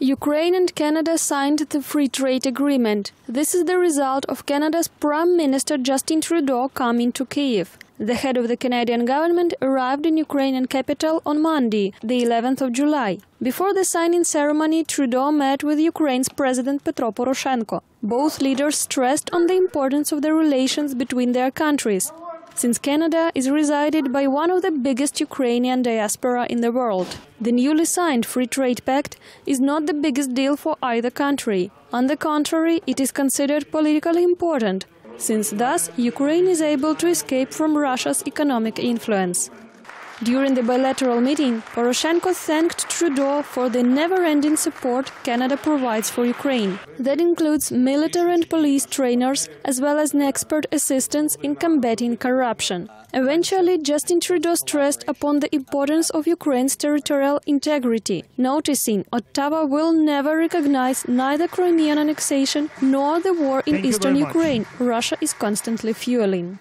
Ukraine and Canada signed the free trade agreement. This is the result of Canada's Prime Minister Justin Trudeau coming to Kiev. The head of the Canadian government arrived in Ukrainian capital on Monday, the 11th of July. Before the signing ceremony, Trudeau met with Ukraine's President Petro Poroshenko. Both leaders stressed on the importance of the relations between their countries since Canada is resided by one of the biggest Ukrainian diaspora in the world. The newly signed Free Trade Pact is not the biggest deal for either country. On the contrary, it is considered politically important, since thus Ukraine is able to escape from Russia's economic influence. During the bilateral meeting, Poroshenko thanked Trudeau for the never-ending support Canada provides for Ukraine. That includes military and police trainers, as well as an expert assistance in combating corruption. Eventually, Justin Trudeau stressed upon the importance of Ukraine's territorial integrity, noticing Ottawa will never recognize neither Crimean annexation nor the war in Thank eastern. Ukraine Russia is constantly fueling.